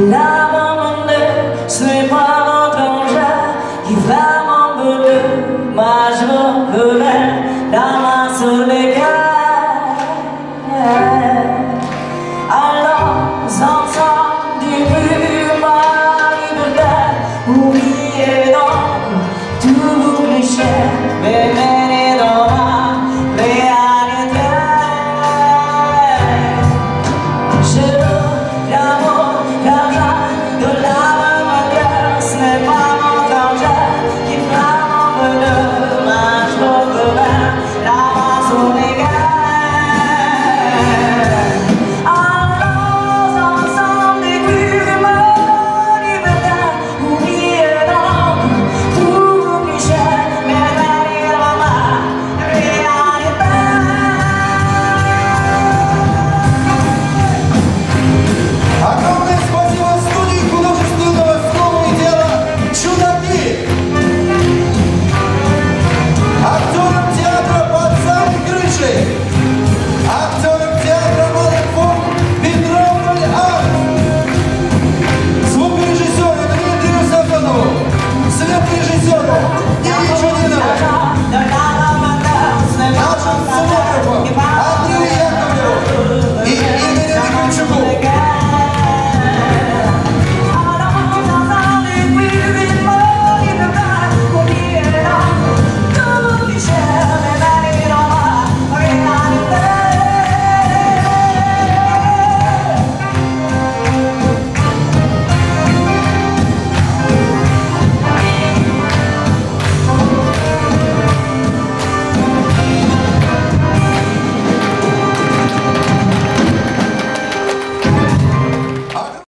love.